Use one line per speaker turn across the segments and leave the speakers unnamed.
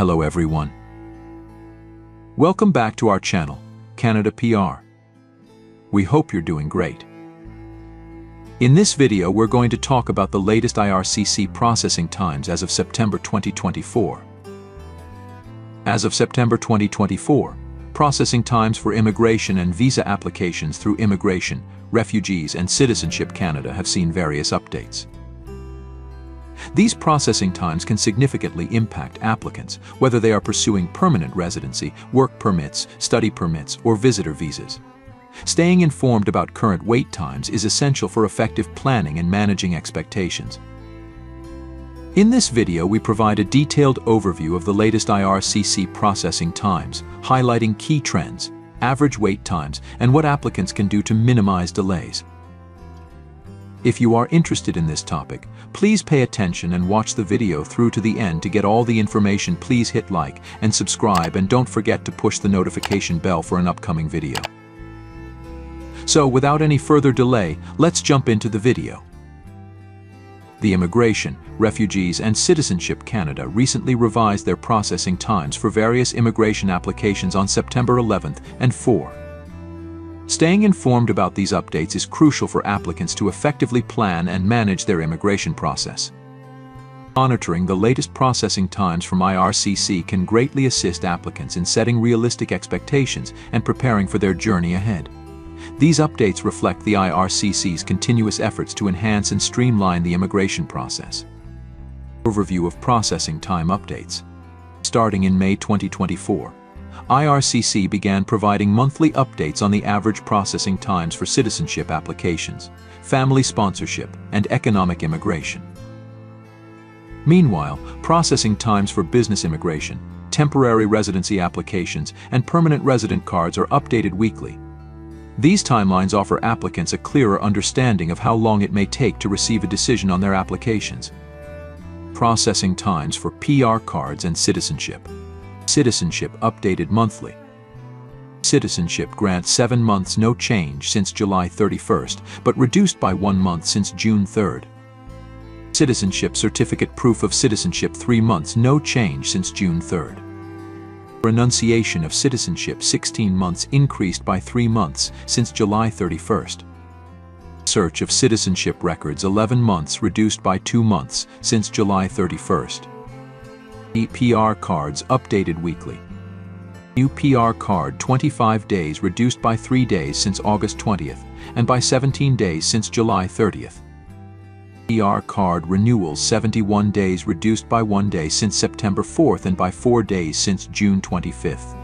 Hello everyone. Welcome back to our channel, Canada PR. We hope you're doing great. In this video we're going to talk about the latest IRCC processing times as of September 2024. As of September 2024, processing times for immigration and visa applications through Immigration, Refugees and Citizenship Canada have seen various updates. These processing times can significantly impact applicants, whether they are pursuing permanent residency, work permits, study permits, or visitor visas. Staying informed about current wait times is essential for effective planning and managing expectations. In this video, we provide a detailed overview of the latest IRCC processing times, highlighting key trends, average wait times, and what applicants can do to minimize delays. If you are interested in this topic, please pay attention and watch the video through to the end to get all the information please hit like and subscribe and don't forget to push the notification bell for an upcoming video. So without any further delay, let's jump into the video. The Immigration, Refugees and Citizenship Canada recently revised their processing times for various immigration applications on September 11th and 4. Staying informed about these updates is crucial for applicants to effectively plan and manage their immigration process. Monitoring the latest processing times from IRCC can greatly assist applicants in setting realistic expectations and preparing for their journey ahead. These updates reflect the IRCC's continuous efforts to enhance and streamline the immigration process. Overview of processing time updates. Starting in May 2024, IRCC began providing monthly updates on the average processing times for citizenship applications, family sponsorship, and economic immigration. Meanwhile, processing times for business immigration, temporary residency applications, and permanent resident cards are updated weekly, these timelines offer applicants a clearer understanding of how long it may take to receive a decision on their applications. Processing times for PR cards and citizenship. Citizenship updated monthly. Citizenship grants 7 months no change since July 31st, but reduced by 1 month since June 3rd. Citizenship Certificate Proof of Citizenship 3 months no change since June 3rd. Renunciation of citizenship 16 months increased by 3 months since July 31st. Search of citizenship records 11 months reduced by 2 months since July 31st. EPR cards updated weekly. New PR card 25 days reduced by 3 days since August 20th and by 17 days since July 30th. PR card renewals 71 days reduced by one day since September 4th and by four days since June 25th.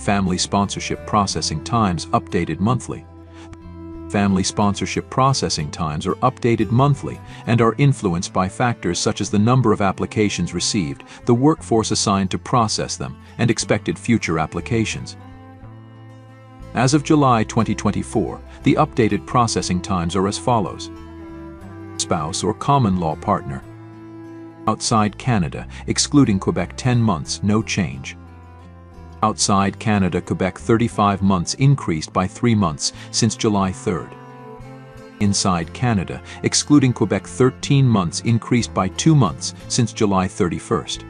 Family sponsorship processing times updated monthly. Family sponsorship processing times are updated monthly and are influenced by factors such as the number of applications received, the workforce assigned to process them, and expected future applications. As of July 2024, the updated processing times are as follows spouse or common law partner. Outside Canada, excluding Quebec 10 months, no change. Outside Canada, Quebec 35 months increased by 3 months since July 3rd. Inside Canada, excluding Quebec 13 months increased by 2 months since July 31st.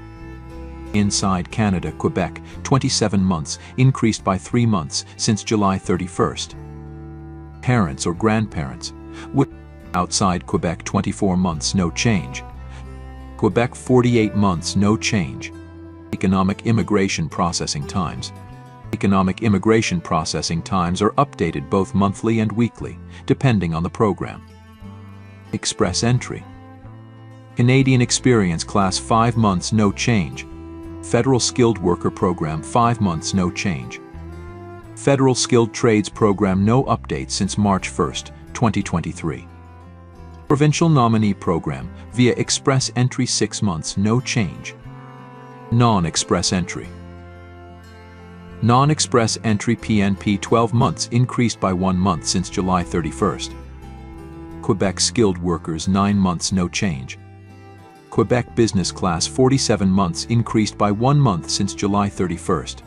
Inside Canada, Quebec 27 months increased by 3 months since July 31st. Parents or grandparents Outside Quebec 24 months no change. Quebec 48 months no change. Economic immigration processing times. Economic immigration processing times are updated both monthly and weekly, depending on the program. Express entry. Canadian Experience Class 5 months no change. Federal Skilled Worker Program 5 months no change. Federal Skilled Trades Program no update since March 1, 2023. Provincial Nominee Program via Express Entry 6 months, no change. Non-Express Entry Non-Express Entry PNP 12 months increased by 1 month since July 31st. Quebec Skilled Workers 9 months no change. Quebec Business Class 47 months increased by 1 month since July 31st.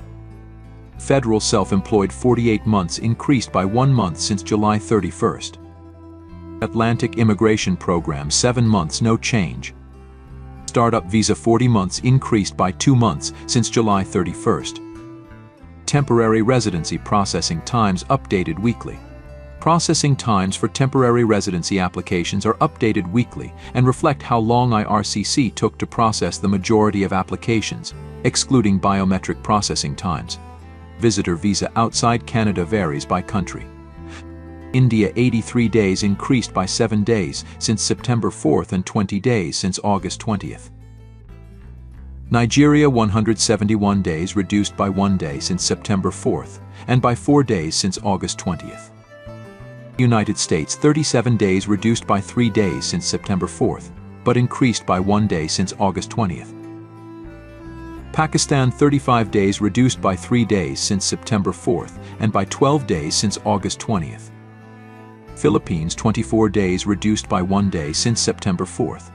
Federal Self-Employed 48 months increased by 1 month since July 31st. Atlantic Immigration Program 7 months no change. Startup visa 40 months increased by 2 months since July 31st. Temporary residency processing times updated weekly. Processing times for temporary residency applications are updated weekly and reflect how long IRCC took to process the majority of applications, excluding biometric processing times. Visitor visa outside Canada varies by country. India 83 days increased by 7 days since September 4th and 20 days since August 20th. Nigeria 171 days reduced by 1 day since September 4th and by 4 days since August 20th. United States 37 days reduced by 3 days since September 4th, but increased by 1 day since August 20th. Pakistan 35 days reduced by 3 days since September 4th and by 12 days since August 20th. Philippines 24 days reduced by 1 day since September 4th.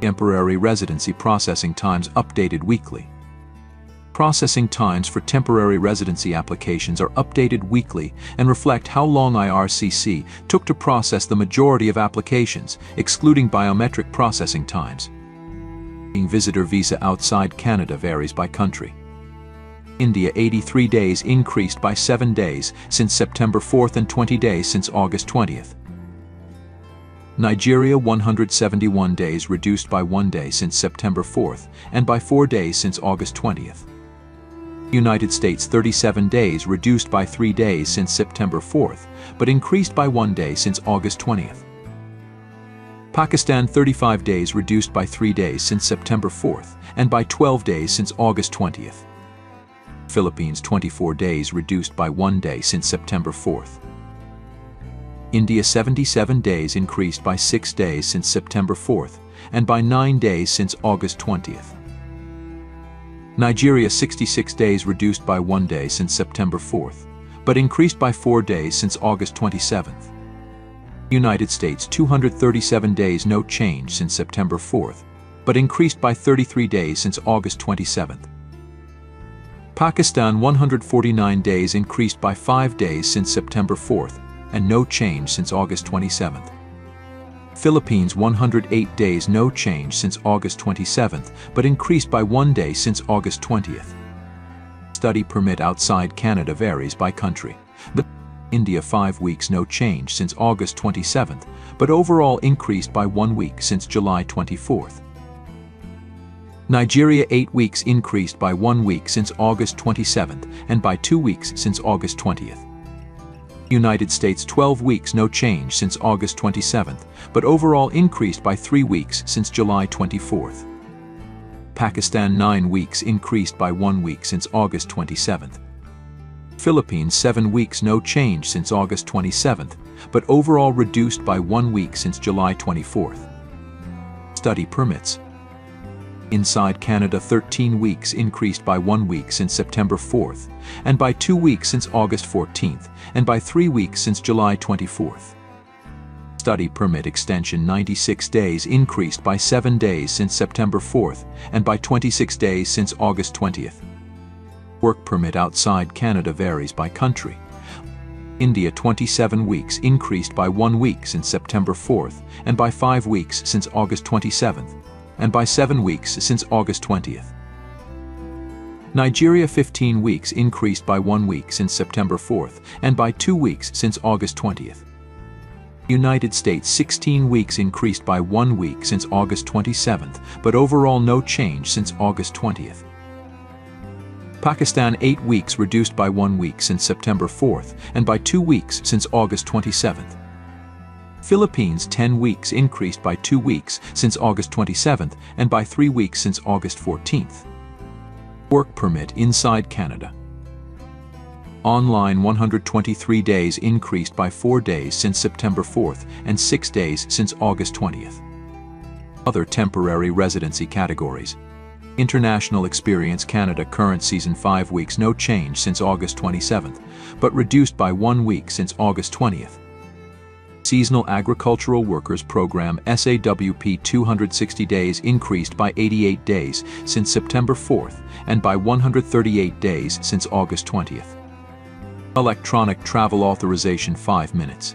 Temporary residency processing times updated weekly. Processing times for temporary residency applications are updated weekly and reflect how long IRCC took to process the majority of applications, excluding biometric processing times. Visitor visa outside Canada varies by country. India 83 days increased by 7 days since September 4th and 20 days since August 20th. Nigeria 171 days reduced by 1 day since September 4th and by 4 days since August 20th. United States 37 days reduced by 3 days since September 4th, but increased by 1 day since August 20th. Pakistan 35 days reduced by 3 days since September 4th and by 12 days since August 20th. Philippines 24 days reduced by 1 day since September 4th. India 77 days increased by 6 days since September 4th and by 9 days since August 20th. Nigeria 66 days reduced by 1 day since September 4th, but increased by 4 days since August 27th. United States 237 days no change since September 4th, but increased by 33 days since August 27th. Pakistan 149 days increased by 5 days since September 4th, and no change since August 27th. Philippines 108 days no change since August 27th, but increased by one day since August 20th. Study permit outside Canada varies by country. But India 5 weeks no change since August 27th, but overall increased by one week since July 24th. Nigeria 8 weeks increased by one week since August 27th and by two weeks since August 20th. United States 12 weeks no change since August 27th, but overall increased by 3 weeks since July 24th. Pakistan 9 weeks increased by 1 week since August 27th. Philippines 7 weeks no change since August 27th, but overall reduced by 1 week since July 24th. Study permits Inside Canada 13 weeks increased by 1 week since September 4th, and by 2 weeks since August 14th, and by 3 weeks since July 24th. Study permit extension 96 days increased by 7 days since September 4th, and by 26 days since August 20th. Work permit outside Canada varies by country. India 27 weeks increased by 1 week since September 4th, and by 5 weeks since August 27th, and by 7 weeks since August 20th. Nigeria 15 weeks increased by 1 week since September 4th and by 2 weeks since August 20th. United States 16 weeks increased by 1 week since August 27th, but overall no change since August 20th. Pakistan 8 weeks reduced by 1 week since September 4th and by 2 weeks since August 27th. Philippines 10 weeks increased by 2 weeks since August 27th and by 3 weeks since August 14th. Work permit inside Canada. Online 123 days increased by 4 days since September 4th and 6 days since August 20th. Other temporary residency categories. International Experience Canada current season 5 weeks no change since August 27th, but reduced by 1 week since August 20th. Seasonal Agricultural Workers Program SAWP 260 days increased by 88 days since September 4th and by 138 days since August 20th. Electronic Travel Authorization 5 minutes.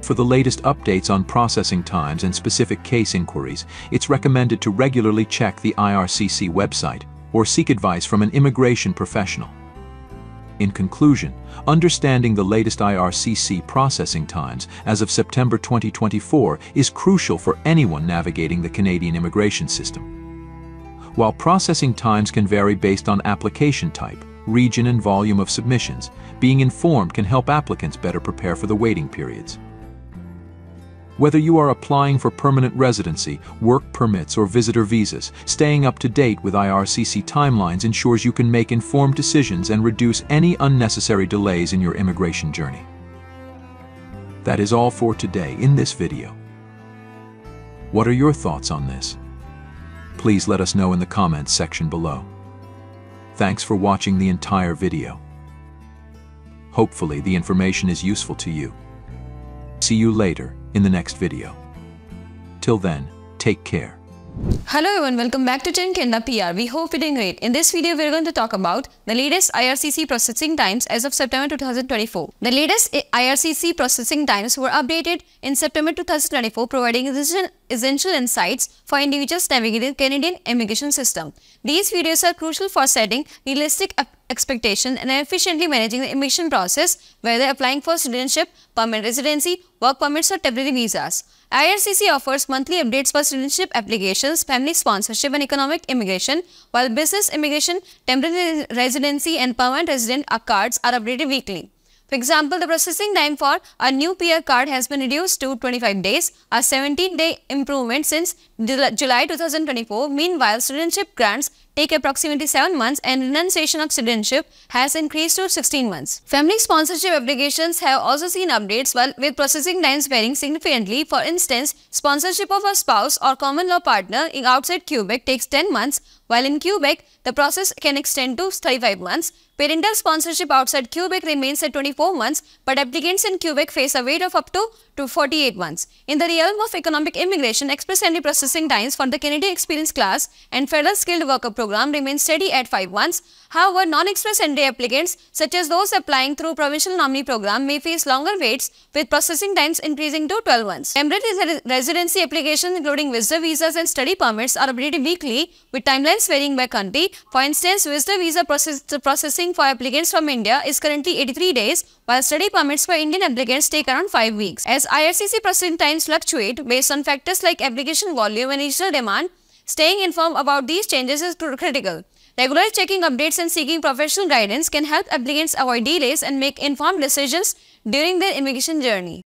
For the latest updates on processing times and specific case inquiries, it's recommended to regularly check the IRCC website or seek advice from an immigration professional. In conclusion, understanding the latest IRCC processing times as of September 2024 is crucial for anyone navigating the Canadian immigration system. While processing times can vary based on application type, region and volume of submissions, being informed can help applicants better prepare for the waiting periods. Whether you are applying for permanent residency, work permits or visitor visas, staying up to date with IRCC timelines ensures you can make informed decisions and reduce any unnecessary delays in your immigration journey. That is all for today in this video. What are your thoughts on this? Please let us know in the comments section below. Thanks for watching the entire video. Hopefully the information is useful to you. See you later in the next video. Till then, take care.
Hello everyone, welcome back to Canada PR. We hope you're doing great. In this video, we're going to talk about the latest IRCC processing times as of September 2024. The latest IRCC processing times were updated in September 2024, providing essential insights for individuals navigating the Canadian immigration system. These videos are crucial for setting realistic expectations and efficiently managing the immigration process, whether applying for citizenship, permanent residency, work permits or temporary visas. IRCC offers monthly updates for citizenship applications, family sponsorship and economic immigration, while business immigration, temporary residency and permanent resident cards are updated weekly. For example, the processing time for a new PR card has been reduced to 25 days, a 17-day improvement since July 2024. Meanwhile, citizenship grants take approximately 7 months and renunciation of citizenship has increased to 16 months. Family sponsorship applications have also seen updates while with processing times varying significantly. For instance, sponsorship of a spouse or common law partner in outside Quebec takes 10 months while in Quebec, the process can extend to 35 months. Parental sponsorship outside Quebec remains at 24 months, but applicants in Quebec face a wait of up to, to 48 months. In the realm of economic immigration, express entry processing times for the Canadian Experience Class and Federal Skilled Worker Program remain steady at 5 months. However, non-express entry applicants, such as those applying through Provincial Nominee Program, may face longer waits, with processing times increasing to 12 months. Temporary residency applications, including visitor visas and study permits, are updated weekly, with timelines timelines varying by country. For instance, visitor visa process processing for applicants from India is currently 83 days, while study permits for Indian applicants take around 5 weeks. As IRCC processing times fluctuate based on factors like application volume and regional demand, staying informed about these changes is critical. Regularly checking updates and seeking professional guidance can help applicants avoid delays and make informed decisions during their immigration journey.